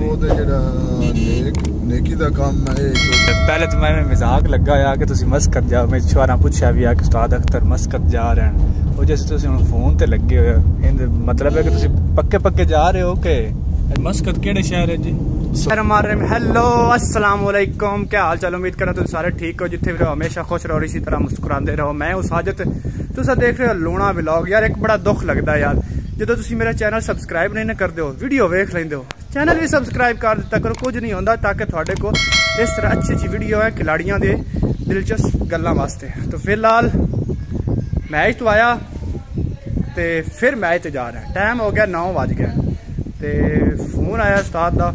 ਉਹਦੇ ਜਿਹੜਾ ਨੇਕ ਨੇਕੀ ਦਾ ਕੰਮ ਹੈ ਇਹ ਪਹਿਲੇ ਤਾਂ ਮੈਂ ਮਜ਼ਾਕ ਲੱਗਾ ਆ ਕਿ ਤੁਸੀਂ ਮਸਕਤ ਜਾਓ ਮੈਂ ਸ਼ਵਾਰਾਂ ਪੁੱਛਿਆ ਵੀ ਆ ਕਿ ਉਸਤਾਦ ਅਖਤਰ ਮਸਕਤ ਜਾ ਰਹੇ ਹਨ ਉਹ ਜਿਸ ਤੁਸੀਂ ਹੁਣ ਫੋਨ ਤੇ ਲੱਗੇ ਹੋਏ ਹੋ ਇਹਦਾ ਮਤਲਬ ਹੈ ਕਿ ਤੁਸੀਂ ਪੱਕੇ ਪੱਕੇ ਜਾ ਰਹੇ ਹੋ ਕਿ ਮਸਕਤ ਕਿਹੜੇ ਸ਼ਹਿਰ ਹੈ ਜੀ हेलो अस्सलाम वालेकुम क्या हाल चाल उम्मीद करा तुम सारे ठीक हो जिथे भी रहो हमेशा खुश रहो और इसी तरह मुस्कुराते रहो मैं हूं साजिद ਤੁਸੀਂ ਦੇਖ ਰਹੇ ਹੋ ਲੋਣਾ ਵਲੌਗ ਯਾਰ ਇੱਕ ਬੜਾ ਦੁੱਖ ਲੱਗਦਾ ਯਾਰ ਜਦੋਂ ਤੁਸੀਂ ਮੇਰਾ ਚੈਨਲ ਸਬਸਕ੍ਰਾਈਬ ਨਹੀਂ ਨਾ ਕਰਦੇ ਹੋ ਵੀਡੀਓ ਵੇਖ ਲੈਂਦੇ ਹੋ। ਚੈਨਲ ਵੀ ਸਬਸਕ੍ਰਾਈਬ ਕਰ ਦਿੱਤਾ ਕਰੋ, ਕੁਝ ਨਹੀਂ ਹੁੰਦਾ ਤਾਂ ਕਿ ਤੁਹਾਡੇ ਕੋਲ ਇਸ ਤਰ੍ਹਾਂ ਅੱਛੀ ਅੱਛੀ ਵੀਡੀਓ ਹੈ ਖਿਲਾੜੀਆਂ ਦੇ ਦਿਲਚਸਪ ਗੱਲਾਂ ਵਾਸਤੇ। ਤਾਂ ਫਿਲਹਾਲ ਮੈਚ ਤੋਂ ਆਇਆ ਤੇ ਫਿਰ ਮੈਚ ਤੇ ਜਾ ਰਿਹਾ। ਟਾਈਮ ਹੋ ਗਿਆ 9 ਵਜ ਗਿਆ। ਤੇ ਫੋਨ ਆਇਆ ਉਸਤਾਦ ਦਾ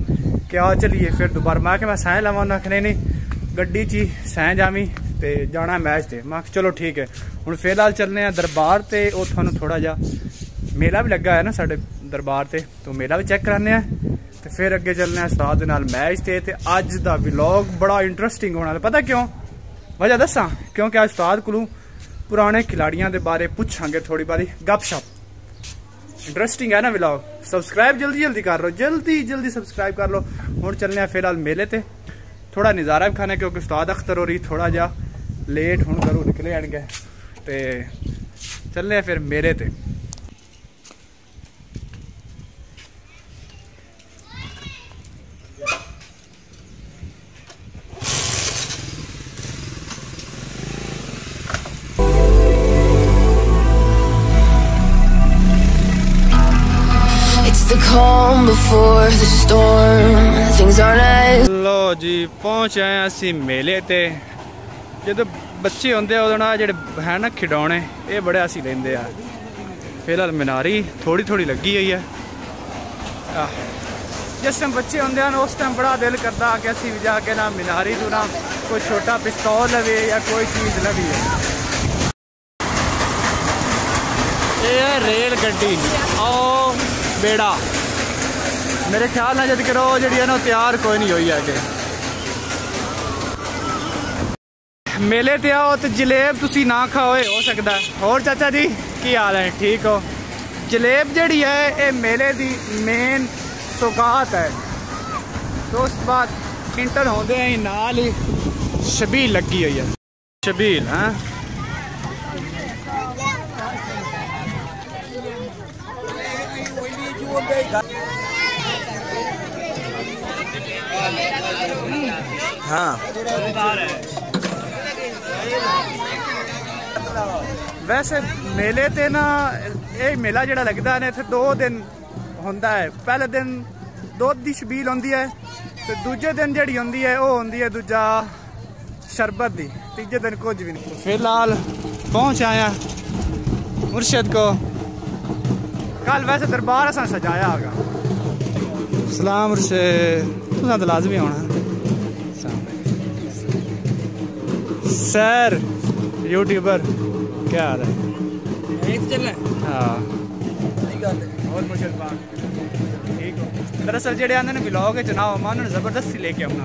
ਕਿ ਆ ਚਲੀਏ ਫਿਰ ਦੁਬਾਰਾ। ਮੈਂ ਕਿ ਮੈਂ ਸਹਿ ਲਵਾਂ, ਉਹਨਾਂ ਆਖਣੇ ਨਹੀਂ ਗੱਡੀ 'ਚ ਹੀ ਸਹਿ ਜਾਵੀਂ ਤੇ ਜਾਣਾ ਮੈਚ ਤੇ। ਮੈਂ ਕਿਹਾ, ਚਲੋ ਠੀਕ ਹੈ। ਹੁਣ ਫਿਲਹਾਲ ਚੱਲਨੇ ਆ ਦਰਬਾਰ ਤੇ, ਉਹ ਤੁਹਾਨੂੰ ਥੋੜਾ ਜਿਹਾ ਮੇਲਾ ਵੀ ਲੱਗਾ ਹੈ ਨਾ ਸਾਡੇ ਦਰਬਾਰ ਤੇ, ਤੋਂ ਮੇਲਾ ਵੀ ਚੈੱਕ ਕਰਾਨੇ ਆ ਤੇ ਫਿਰ ਅੱਗੇ ਚੱਲਨੇ ਆ ਉਸਤਾਦ ਦੇ ਨਾਲ ਮੈਚ ਤੇ ਤੇ ਅੱਜ ਦਾ ਵਲੌਗ ਬੜਾ ਇੰਟਰਸਟਿੰਗ ਹੋਣਾ ਪਤਾ ਕਿਉਂ? ਵਜ੍ਹਾ ਦੱਸਾਂ? ਕਿਉਂਕਿ ਅੱਜ ਉਸਤਾਦ ਕੋਲੋਂ ਪੁਰਾਣੇ ਖਿਲਾੜੀਆਂ ਦੇ ਬਾਰੇ ਪੁੱਛਾਂਗੇ ਥੋੜੀ ਬਾਰੀ। ਗੱਪਸ਼ਪ। ਇੰਟਰਸਟਿੰਗ ਹੈ ਨਾ ਵਲੌਗ ਸਬਸਕ੍ਰਾਈਬ ਜਲਦੀ ਜਲਦੀ ਕਰ ਲਓ, ਜਲਦੀ ਜਲਦੀ ਸਬਸਕ੍ਰਾਈਬ ਕਰ ਲਓ। ਹੁਣ ਚੱਲਨੇ ਆ ਫਿਲਹਾਲ ਮੇਲੇ ਤੇ। ਥੋੜਾ ਨਜ਼ਾਰਾ ਵੀ ਖਾਣਾ ਕਿਉਂਕਿ ਉਸਤਾਦ ਅਖਤਰ ਹੋ ਰਹੀ ਥੋੜਾ ਜਿਹਾ ਲੇਟ ਹੁਣ ਘਰੋਂ ਨਿਕਲੇ ਆਣਗੇ ਤੇ ਚੱਲਨੇ ਆ ਫਿਰ ਮੇਲੇ ਤੇ। before the storm. Things aren't as ਲੋ ਜੀ ਪਹੁੰਚ ਆਏ ਹਾਂ ਅਸੀਂ ਮੇਲੇ ਤੇ ਜਦੋਂ ਬੱਚੇ ਹੁੰਦੇ ਆ ਉਦੋਂ ਨਾ ਜਿਹੜੇ ਹੈ ਨਾ ਖਿਡੌਣੇ ਇਹ ਬੜੇ ਅਸੀਂ ਲੈਂਦੇ ਆ ਫਿਲਹਾਲ ਮਨਾਰੀ ਥੋੜੀ ਥੋੜੀ ਲੱਗੀ ਹੋਈ ਹੈ ਆਹ, ਜਿਸ ਟਾਈਮ ਬੱਚੇ ਹੁੰਦੇ ਹਨ ਉਸ ਟਾਈਮ ਬੜਾ ਦਿਲ ਕਰਦਾ ਕਿ ਅਸੀਂ ਵੀ ਜਾ ਕੇ ਨਾ ਮਨਾਰੀ ਤੋਂ ਨਾ ਕੋਈ ਛੋਟਾ ਪਿਸਤੌਲ ਲਵੇ ਜਾਂ ਕੋਈ ਚੀਜ਼ ਲਵੀਏ ਇਹ ਹੈ ਰੇਲ ਗੱਡੀ ਆਓ ਬੇੜਾ ਮੇਰੇ ਖਿਆਲ ਨਾਲ ਜਦ ਕਰੋ ਜਿਹੜੀ ਹੈ ਨਾ, ਉਹ ਤਿਆਰ ਕੋਈ ਨਹੀਂ ਹੋਈ ਹੈਗੇ। ਮੇਲੇ ਤੇ ਆਓ ਤੇ ਜਲੇਬ ਤੁਸੀਂ ਨਾ ਖਾਓਏ ਹੋ ਸਕਦਾ। ਹੋਰ ਚਾਚਾ ਜੀ, ਕੀ ਹਾਲ ਹੈ? ਠੀਕ ਹੋ? ਜਲੇਬ ਜਿਹੜੀ ਹੈ, ਇਹ ਮੇਲੇ ਦੀ ਮੇਨ ਸੁਗਾਤ ਹੈ। ਤੋਂ ਉਸ ਤੋਂ ਬਾਅਦ ਇੰਟਰ ਹੁੰਦੇ ਹੀ ਨਾਲ ਹੀ ਛਬੀਲ ਲੱਗੀ ਹੋਈ ਹੈ। ਛਬੀਲ, ਹਾਂ? ਹਾਂ। ਵੈਸੇ ਮੇਲੇ ਤੇ ਨਾ, ਇਹ ਮੇਲਾ ਜਿਹੜਾ ਲੱਗਦਾ ਨੇ, ਇੱਥੇ ਦੋ ਦਿਨ ਹੁੰਦਾ ਹੈ। ਪਹਿਲੇ ਦਿਨ ਦੁੱਧ ਦੀ ਛਬੀਲ ਹੁੰਦੀ ਹੈ, ਤੇ ਦੂਜੇ ਦਿਨ ਜਿਹੜੀ ਹੁੰਦੀ ਹੈ, ਉਹ ਹੁੰਦੀ ਹੈ ਦੂਜਾ ਸ਼ਰਬਤ ਦੀ। ਤੀਜੇ ਦਿਨ ਕੁਝ ਵੀ ਨਹੀਂ। ਫਿਲਹਾਲ ਪਹੁੰਚ ਆਇਆ ਮੁਰਸ਼ਦ ਕੋ। ਕੱਲ ਵੈਸੇ ਦਰਬਾਰ ਅਸਾਂ ਸਜਾਇਆ ਹੈਗਾ। ਸਲਾਮ ਮੁਰਸ਼ਦ, ਤੁਸੀਂ ਤਾਂ ਲਾਜ਼ਮੀ ਆਉਣਾ सर यूट्यूबर क्या हाल है? दरअसल हाँ। जेडे आंदे ने ब्लॉग जनाब अमान ज़बरदस्ती लेके आना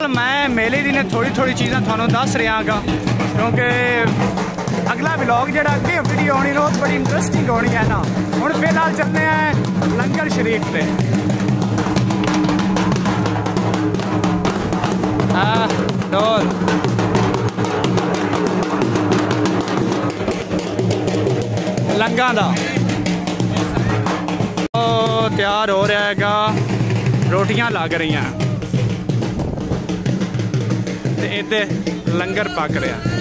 मैं मेले दिन थोड़ी थोड़ी चीज़ा थानू दस रहा गा क्योंकि अगला ब्लॉग जरा अगली वीडियो आनी रोज बड़ी इंटरेस्टिंग आनी है ना। हूँ फ़िलहाल चलने हैं लंगर शरीफ पे Ah, ਆ ਡੋਲ ਲੰਗਾ ਦਾ। ਉਹ ਤਿਆਰ ਹੋ ਰਿਹਾ ਹੈਗਾ। ਰੋਟੀਆਂ ਲੱਗ ਰਹੀਆਂ। ਤੇ ਇੱਥੇ ਲੰਗਰ ਪੱਕ ਰਿਹਾ।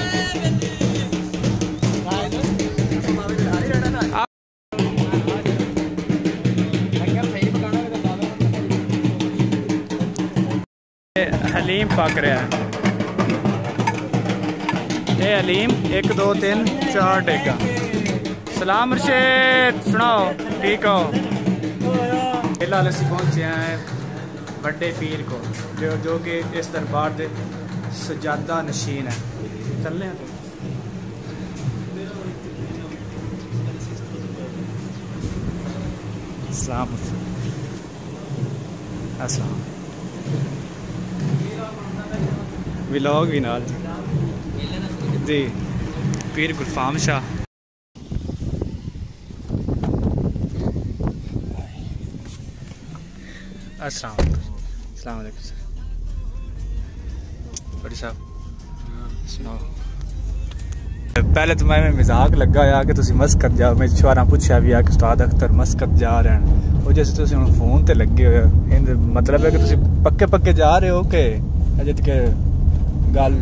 पक रहा है। ये अलीम, एक, दो, तीन, चार डेगा सलाम रशेद सुनाओ, ठीक हो? फ़िलहाल अस पहुँचे हैं बड़े पीर को, जो जो कि इस दरबार के सजादा नशीन है। चलने हैं फिर। Islam. विलॉग भी नाल। जी। पीर गुरफाम शाह। अस्सलाम। अस्सलाम वालेकुम सर। बड़ी साहब। सुनाओ। पहले तो मैं मज़ाक लगा आ कि तुम मस्कत जाओ मैं छुआरा पूछा भी आ कि उस्ताद अख्तर मस्कत जा रहे हैं। और जैसे तुम हम फ़ोन पर लगे हो। मतलब है कि तुम पक्के पक्के जा रहे हो कि अजय के ਗੱਲ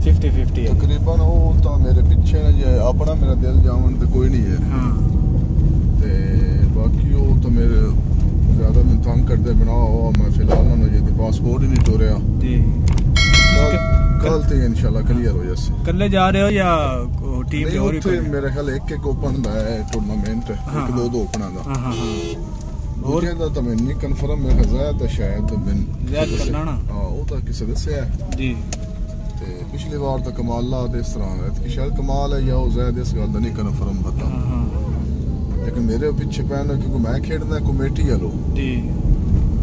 50 50 ਹੈ। ਤਕਰੀਬਨ ਉਹ ਤਾਂ ਮੇਰੇ ਪਿੱਛੇ ਨੇ ਜੇ ਆਪਣਾ ਮੇਰਾ ਦਿਲ ਜਾਵਣ ਤੇ ਕੋਈ ਨਹੀਂ ਹੈ। ਹਾਂ। ਤੇ ਬਾਕੀ ਉਹ ਤਾਂ ਮੇਰੇ ਜ਼ਿਆਦਾ ਮੈਨੂੰ ਤੰਗ ਕਰਦੇ ਬਣਾ ਉਹ ਮੈਂ ਫਿਲਹਾਲ ਉਹਨਾਂ ਨੂੰ ਜੇ ਪਾਸਪੋਰਟ ਹੀ ਨਹੀਂ ਟੋਰਿਆ ਜੀ। ਕੱਲ ਤੇ ਇਨਸ਼ਾਅੱਲਾ ਕਲੀਅਰ ਹੋ ਜਾਸੇ ਕੱਲੇ ਜਾ ਰਹੇ ਹੋ ਜਾਂ ਟੀਮ ਤੇ ਹੋਰ ਕੋਈ? ਮੇਰੇ ਖਿਆਲ ਇੱਕ ਇੱਕ ਓਪਨ ਦਾ ਹੈ ਟੂਰਨਾਮੈਂਟ ਇੱਕ ਦੋ ਦੋ ਓਪਨਾਂ ਦਾ। ਹਾਂ ਹਾਂ ਹੋਰ? ਦਾ ਤਾਂ ਮੈਨੂੰ ਨਹੀਂ ਕਨਫਰਮ ਮੈਂ ਖਜ਼ਾਇਆ ਤਾਂ ਸ਼ਾਇਦ ਮੈਂ ਜ਼ੈਦ ਕਰਨਾ ਨਾ? ਹਾਂ ਉਹ ਤਾਂ ਕਿਸੇ ਦੱਸਿਆ। ਜੀ। ਤੇ ਪਿਛਲੀ ਵਾਰ ਤਾਂ ਕਮਾਲਾ ਦੇ ਇਸ ਤਰ੍ਹਾਂ ਹੈ ਕਿ ਸ਼ਾਇਦ ਕਮਾਲ ਹੈ ਜਾਂ ਉਹ ਜ਼ੈਦ ਇਸ ਗੱਲ ਦਾ ਨਹੀਂ ਕਨਫਰਮ ਪਤਾ ਲੇਕਿਨ ਮੇਰੇ ਪਿੱਛੇ ਪੈਣਾ ਕਿਉਂਕਿ ਮੈਂ ਖੇਡਦਾ ਕਮੇਟੀ ਵਾਲੋ ਜੀ।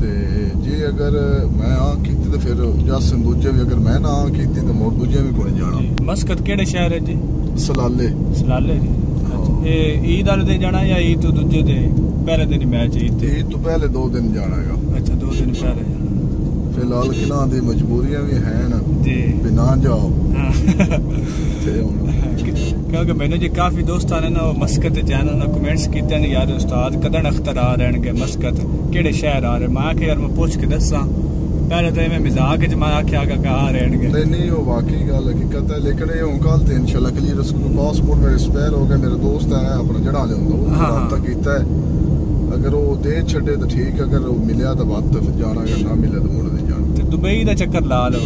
ਤੇ ਜੇ ਅਗਰ ਮੈਂ ਆ ਕੀਤੀ ਤਾਂ ਫਿਰ ਜਸਨ ਦੂਜੇ ਵੀ ਅਗਰ ਮੈਂ ਨਾ ਆ ਕੀਤੀ ਤਾਂ ਮੋੜ ਦੂਜੇ ਵੀ ਕੋਲ ਜਾਣਾ। ਮਸਕਤ ਕਿਹੜੇ ਸ਼ਹਿਰ ਹੈ ਜੀ? ਸਲਾਲੇ। ਸਲਾਲੇ ਜੀ। ਇਹ ਈਦ ਵਾਲੇ ਦਿਨ ਜਾਣਾ ਜਾਂ ਈਦ ਤੋਂ ਦੂਜੇ ਦੇ ਪਹਿਲੇ ਦਿਨ ਮੈਚ ਈਦ ਤੇ? ਤੇ ਤੋਂ ਪਹਿਲੇ ਦੋ ਦਿਨ ਜਾਣਾ ਹੈਗਾ। ਅੱਛਾ ਦੋ ਦਿਨ ਪਹਿਲੇ ਜਾਣਾ। ਫਿਲਹਾਲ ਕਿਨਾਂ ਦੀ ਮਜਬੂਰੀਆਂ ਵੀ ਹਨ ਜੀ। ਵੀ ਨਾ ਜਾਓ। ਕਿਉਂਕਿ ਮੈਨੂੰ ਜੀ ਕਾਫੀ ਦੋਸਤਾਂ ਨੇ ਨਾ ਮਸਕਤ ਚੈਨਲ ਨਾਲ ਕਮੈਂਟਸ ਕੀਤੇ ਨੇ ਯਾਰ ਉਸਤਾਦ ਕਦਨ ਅਖਤਰ ਆ ਰਹਿਣਗੇ ਮਸਕਤ? ਕਿਹੜੇ ਸ਼ਹਿਰ ਆ ਰਹੇ? ਮੈਂ ਆਖਿਆ ਯਾਰ ਮੈਂ ਪੁੱਛ ਕੇ ਦੱਸਾਂ। ਪਹਿਲੇ ਤਾਂ ਐਵੇਂ ਮਜ਼ਾਕ ਚ ਮੈਂ ਆਖਿਆ ਕਿ ਆ ਰਹਿਣਗੇ। ਨਹੀਂ ਨਹੀਂ ਉਹ ਵਾਕਈ ਗੱਲ ਹਕੀਕਤ ਹੈ ਲੇਕਿਨ ਇਹ ਹੁਣ ਕੱਲ ਤੇ ਇਨਸ਼ਾਅੱਲਾ ਕਲੀਅਰ ਉਸ ਨੂੰ ਪਾਸਪੋਰਟ ਮੇਰੇ ਸਪੇਅਰ ਹੋ ਗਿਆ ਮੇਰੇ ਦੋਸਤ ਹੈ ਆਪਣਾ ਜੜਾ ਲਿਆਉਂਦਾ ਉਹ। ਰਾਬਤਾ ਕੀਤਾ ਹੈ। ਅਗਰ ਉਹ ਦੇ ਛੱਡੇ ਤਾਂ ਠੀਕ ਅਗਰ ਉਹ ਮਿਲਿਆ ਤਾਂ ਫਿਰ ਜਾਣਾ ਅਗਰ ਨਾ ਮਿਲਿਆ ਤਾਂ ਮੁੜ ਨਹੀਂ ਜਾਣਾ। ਦੁਬਈ ਦਾ ਚੱਕਰ ਲਾ ਲਓ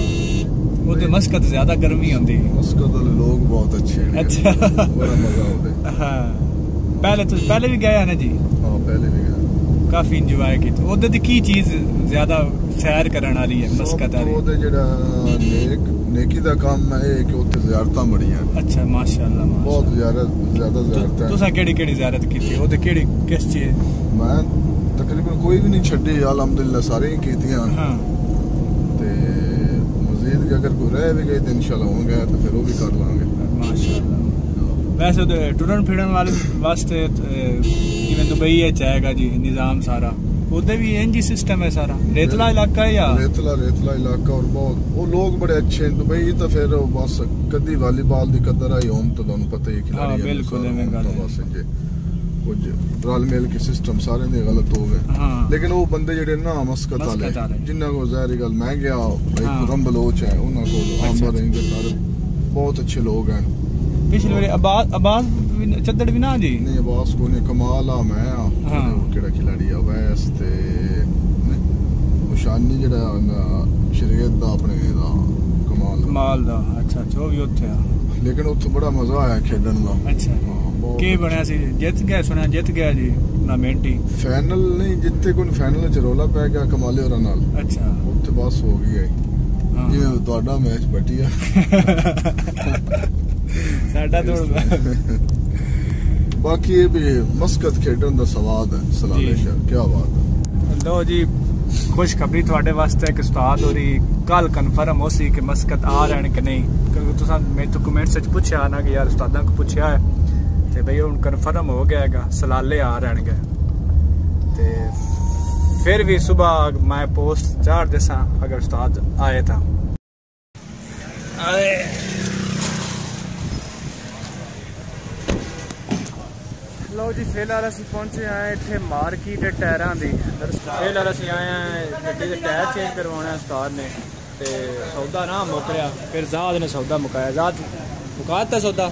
ਉਹਦੇ ਮਸਕਤ ਜ਼ਿਆਦਾ ਗਰਮੀ ਹੁੰਦੀ ਮਸਕਤ ਵਾਲੇ ਲੋਕ ਬਹੁਤ ਅੱਛੇ ਨੇ ਅੱਛਾ। ਬੜਾ ਮਜ਼ਾ ਆਉਂਦਾ ਹੈ। ਹਾਂ ਪਹਿਲੇ ਤੁਸੀਂ ਪਹਿਲੇ ਵੀ ਗਏ ਆ ਨਾ ਜੀ ਹਾਂ ਪਹਿਲੇ ਵੀ ਗਿਆ ਕਾਫੀ ਇੰਜੋਏ ਕੀਤਾ ਉਹਦੇ ਦੀ ਕੀ ਚੀਜ਼ ਜ਼ਿਆਦਾ ਸੈਰ ਕਰਨ ਵਾਲੀ ਹੈ ਮਸਕਤ ਵਾਲੀ ਉਹਦੇ ਜਿਹੜਾ ਨੇਕ ਨੇਕੀ ਦਾ ਕੰਮ ਹੈ ਇਹ ਕਿ ਉੱਥੇ ਜ਼ਿਆਰਤਾਂ ਬੜੀਆਂ ਨੇ। ਅੱਛਾ ਮਾਸ਼ਾਅੱਲਾ ਬਹੁਤ ਮਾਸ਼ਾਅੱਲਾ ਜ਼ਿਆਦਾ ਜ਼ਿਆਦਾ ਜ਼ਿਆਰਤਾਂ ਤੁਸੀਂ ਕਿਹੜੀ ਕਿਹੜੀ ਜ਼ਿਆਰਤ ਕੀਤੀ ਉਹਦੇ ਕਿਹੜੀ ਕਿਸ ਚੀਜ਼ ਮੈਂ ਤਕਰੀਬਨ ਕੋਈ ਵੀ ਨਹੀਂ ਛੱਡੀ ਅਲਹਮਦੁਲਿਲਾ ਸਾਰੇ ਹੀ ਕੀਤੀਆਂ ਹਾਂ ਤੇ ਮਜ਼ੀਦ ਕਿ ਅਗਰ ਕੋਈ ਰਹਿ ਵੀ ਗਏ ਤਾਂ ਇਨਸ਼ਾਅੱਲਾ ਹੋਣਗੇ ਤਾਂ ਫਿਰ ਉਹ ਵੀ ਕਰ ਲਾਂਗੇ। ਮਾਸ਼ਾਅੱਲਾ। ਵੈਸੇ ਉਹਦੇ ਟੁਰਨ ਫਿਰਨ ਵਾਲੇ ਵਾਸਤੇ ਜਿਵੇਂ ਦੁਬਈ ਵਿੱਚ ਆਏਗਾ ਜੀ ਨਿਜ਼ਾਮ ਸਾਰਾ ਉਹਦੇ ਵੀ ਇੰਜ ਹੀ ਸਿਸਟਮ ਹੈ ਸਾਰਾ। ਰੇਤਲਾ ਇਲਾਕਾ ਹੈ ਜਾਂ? ਰੇਤਲਾ ਰੇਤਲਾ ਇਲਾਕਾ ਔਰ ਬਹੁਤ ਉਹ ਲੋਕ ਬੜੇ ਅੱਛੇ ਨੇ ਦੁਬਈ ਤਾਂ ਫਿਰ ਬਸ ਕਦੀ ਵਾਲੀਬਾਲ ਦੀ ਕਦਰ ਆਈ ਹੁਣ ਤਾਂ ਤੁਹਾਨੂੰ ਪਤਾ ਹੀ ਖਿਡਾਰੀ ਹਾਂ, ਬਿਲਕੁਲ ਐਵੇਂ ਗੱਲ ਹੈ। ਬਸ ਜੇ ਕੁਝ ਰਲ ਮਿਲ ਕੇ ਸਿਸਟਮ ਸਾਰੇ ਦੇ ਗਲਤ ਹੋ ਗਏ ਹਾਂ ਲੇਕਿਨ ਉਹ ਬੰਦੇ ਜਿਹੜੇ ਨਾ ਮਸਕਤ ਮਸਕਤ ਵਾਲੇ ਵਾਲੇ। ਜਿਨ੍ਹਾਂ ਕੋਲ ਜ਼ਾਹਿਰ ਗੱਲ ਮੈਂ ਗਿਆ ਹਾਂ। ਇੱਕ ਰੰਬਲੋਚ ਹੈ ਉਹਨਾਂ ਕੋਲ ਅੱਛਾ, ਆਂਬਰ ਰਹਿੰਦੇ ਸਾਰੇ ਬਹੁਤ ਅੱਛੇ ਲੋਕ ਹਨ ਪਿਛਲੇ ਵਾਰੀ ਆਬਾਦ ਆਬਾਦ ਵੀ- ਚੱਦੜ ਵੀ ਨਾ ਜੀ ਨਹੀਂ ਅਬਾਸ ਕੋ ਨੇ ਕਮਾਲ ਆ ਮੈਂ ਆ ਹਾਂ। ਉਹ ਕਿਹੜਾ ਖਿਲਾੜੀ ਆ ਵੈਸ ਤੇ ਨਹੀਂ, ਮੁਸ਼ਾਨੀ ਜਿਹੜਾ ਨਾ ਸ਼ਰੀਅਤ ਦਾ ਆਪਣੇ ਦਾ ਕਮਾਲ ਦਾ। ਕਮਾਲ ਦਾ ਅੱਛਾ ਅੱਛਾ ਉਹ ਵੀ ਉੱਥੇ ਆ ਲੇਕਿਨ ਉੱਥੇ ਬੜਾ ਮਜ਼ਾ ਆਇਆ ਖੇਡਣ ਦਾ ਅੱਛਾ ਹਾਂ, ਬਹੁਤ ਕੀ ਬਣਿਆ ਸੀ? ਜਿੱਤ ਗਿਆ ਸੁਣਿਆ ਜਿੱਤ ਗਿਆ ਜੀ ਟੂਰਨਾਮੈਂਟ ਹੀ। ਫਾਈਨਲ ਨਹੀਂ ਜਿੱਤੇ ਕੋਈ ਫਾਈਨਲ ਚ ਰੋਲਾ ਪੈ ਗਿਆ ਕਮਾਲੇ ਹੋਰਾਂ ਨਾਲ। ਅੱਛਾ। ਉੱਥੇ ਬਸ ਹੋ ਗਈ ਹੈ। ਜਿਵੇਂ ਤੁਹਾਡਾ ਮੈਚ ਬਟਿਆ ਸਾਡਾ ਤੋਂ ਬਾਕੀ ਇਹ ਵੀ ਮਸਕਤ ਖੇਡਣ ਦਾ ਸਵਾਦ ਹੈ ਜੀ। ਸ਼ਹਿਰ ਕੀ ਬਾਤ ਹੈ। ਲੋ ਜੀ ਖੁਸ਼ਖਬਰੀ ਤੁਹਾਡੇ ਵਾਸਤੇ ਇੱਕ ਉਸਤਾਦ ਹੋਰੀ ਕੱਲ ਕਨਫਰਮ ਹੋ ਸੀ ਕਿ ਮਸਕਤ ਆ ਰਹਿਣ ਕਿ ਨਹੀਂ। ਕਿਉਂਕਿ ਤੁਸੀਂ ਮੇਰੇ ਤੋਂ ਕਮੈਂਟਸ ਵਿੱਚ ਪੁੱਛਿਆ ਨਾ ਕਿ ਯਾਰ ਉਸਤਾਦਾਂ ਕੋ ਪੁੱਛਿਆ ਹੈ। ਤੇ ਬਈ ਹੁਣ ਕਨਫਰਮ ਹੋ ਗਿਆ ਹੈਗਾ ਸਲਾਲੇ ਆ ਰਹਿਣਗੇ। ਤੇ ਫਿਰ ਵੀ ਸਵੇਰ ਮੈਂ ਪੋਸਟ ਚਾੜ ਦੇਸਾਂ ਅਗਰ ਉਸਤਾਦ ਆਏ ਤਾਂ। ਆਏ। ਲਓ ਜੀ ਫਿਲਹਾਲ ਅਸੀਂ ਪਹੁੰਚੇ ਆਏ ਇੱਥੇ ਮਾਰਕੀਟ ਟਾਇਰਾਂ ਦੀ। ਫਿਲਹਾਲ ਅਸੀਂ ਆਏ ਆ ਗੱਡੀ ਦੇ ਟਾਇਰ ਚੇਂਜ ਕਰਵਾਉਣਾ ਉਸਤਾਦ ਨੇ। ਤੇ ਸੌਦਾ ਨਾ ਮੁੱਕ ਰਿਹਾ ਫਿਰ ਜ਼ਾਦ ਨੇ ਸੌਦਾ ਮੁਕਾਇਆ। ਜ਼ਾਦ ਮੁਕਾਤਾ ਸੌਦਾ?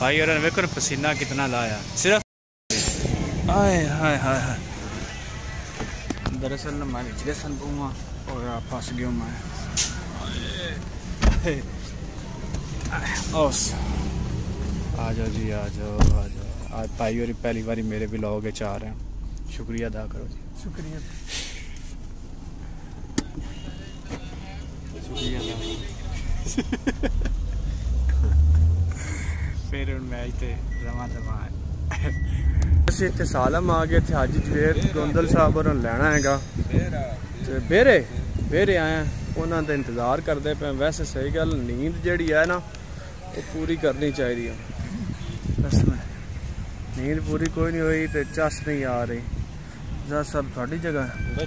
भाई और वेखो देखो पसीना कितना लाया। सिर्फ़ आए हाय हाय हाय। दरअसल मैं पिछले साल घूमा और आप फंस गए मैं। ओस आ जाओ जी आ जाओ आ जाओ आज भाई और पहली बार मेरे भी ब्लॉग चाह रहे हैं। शुक्रिया अदा करो जी। शुक्रिया। शुक्रिया। ਫਿਰ ਹੁਣ ਮੈਚ ਤੇ ਰਵਾਂ ਦਵਾਂ। ਅਸੀਂ ਇੱਥੇ ਸਾਲਮ ਆ ਗਏ ਤੇ ਹਾਜੀ ਜਵੇਦ ਗੋਂਦਲ ਸਾਹਿਬ ਹੋਰਾਂ ਨੂੰ ਲੈਣਾ ਹੈਗਾ। ਤੇ ਬੇਰੇ ਬੇਰੇ ਆਇਆ ਉਹਨਾਂ ਦਾ ਇੰਤਜ਼ਾਰ ਕਰਦੇ ਪਏ। ਵੈਸੇ ਸਹੀ ਗੱਲ ਨੀਂਦ ਜਿਹੜੀ ਹੈ ਨਾ ਉਹ ਪੂਰੀ ਕਰਨੀ ਚਾਹੀਦੀ ਹੈ ਮੈਂ। ਨੀਂਦ ਪੂਰੀ ਕੋਈ ਨਹੀਂ ਹੋਈ ਤੇ ਚਸ ਨਹੀਂ ਆ ਰਹੀ। ਜਾ ਸਭ ਤੁਹਾਡੀ ਜਗ੍ਹਾ ਹੈ?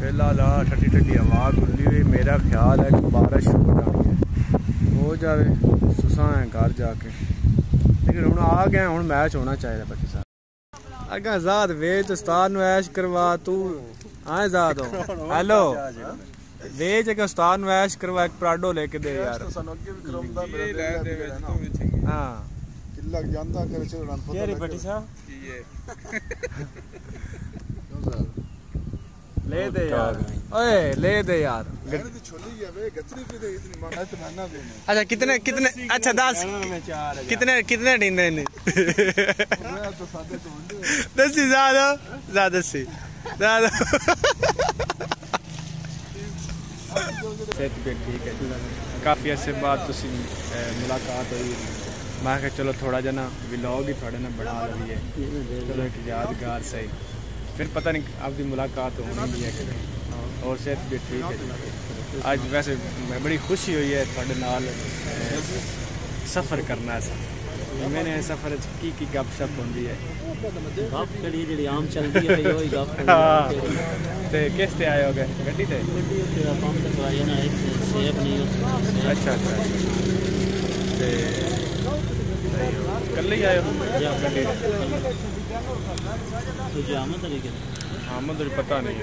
ਫਿਲਹਾਲ ਆ ਠੰਡੀ ਠੰਡੀ ਹਵਾ ਖੁੱਲੀ ਹੋਈ ਮੇਰਾ ਖਿਆਲ ਹੈ ਕਿ ਬਾਰਿਸ਼ ਹੋ ਜਾਣੀ ਹੈ। ਹੋ ਜਾਵੇ ਸੁਸਾਂ ਹੈ ਘਰ ਜਾ ਕੇ ਲੇਕਿਨ ਹੁਣ ਆ ਗਏ ਹੁਣ ਮੈਚ ਹੋਣਾ ਚਾਹੀਦਾ ਬੱਚੇ ਸਾਹਿਬ ਅਗਾ ਆਜ਼ਾਦ ਵੇਚ ਉਸਤਾਦ ਨੂੰ ਐਸ਼ ਕਰਵਾ ਤੂੰ ਆ ਆਜ਼ਾਦ ਹੋ ਹੈਲੋ ਵੇਚ ਕੇ ਉਸਤਾਦ ਨੂੰ ਐਸ਼ ਕਰਵਾ ਇੱਕ ਪਰਾਡੋ ਲੈ ਕੇ ਦੇ ਯਾਰ ਸਾਨੂੰ ਅੱਗੇ ਵੀ ਕਰਾਉਂਦਾ ਮੇਰੇ ਦਿਲ ਦੇ ਵਿੱਚ ਹਾਂ ਕਿੱਲਾ ਕੁ ਜਾਂਦਾ ਕਰ ਚ ਰਨ ਪਤਾ ਕਿਹੜੀ ਲੱਗੇ। ਬੇਟੀ ਸਾਹਿਬ ਕਿਉਂ ਸਰ ले दे यार। ओए ले दे यार। अच्छा कितने कितने अच्छा दस। कितने कितने डींदे दस ज़्यादा। ज़्यादा सी ज़्यादा। काफ़ी अरसे बाद मुलाकात हुई। मैं चलो थोड़ा जना विलॉग ही थोड़े ना बना लगी है चलो एक यादगार सही। फिर पता नहीं आपकी मुलाकात होनी भी है कि नहीं और सेहत भी ठीक है आज वैसे मैं बड़ी खुशी हुई है थोड़े नाल अह, सफ़र करना ऐसा मैंने सफ़र च की की गपशप होंदी है ਗੱਪ ਕਿਹੜੀ ਜਿਹੜੀ ਆਮ ਚੱਲਦੀ ਹੈ ਉਹੀ ਗੱਪ ਹਾਂ ਤੇ ਕਿਸ ਤੇ ਆਏ ਹੋਗੇ ਗੱਡੀ ਤੇ ਗੱਡੀ ਉੱਤੇ ਦਾ ਪੰਪ ਤੇ ਆਇਆ ਨਾ ਇੱਕ ਸੇਬ ਨਹੀਂ ਉੱਥੇ ਅੱਛਾ ਅੱਛਾ ਤੇ ਸਹੀ ਹੋ। ਇਕੱਲੇ ਹੀ ਆਏ ਹੋ ਜਾਂ ਗੱਡੀ तो आमद अली के आमद अली पता नहीं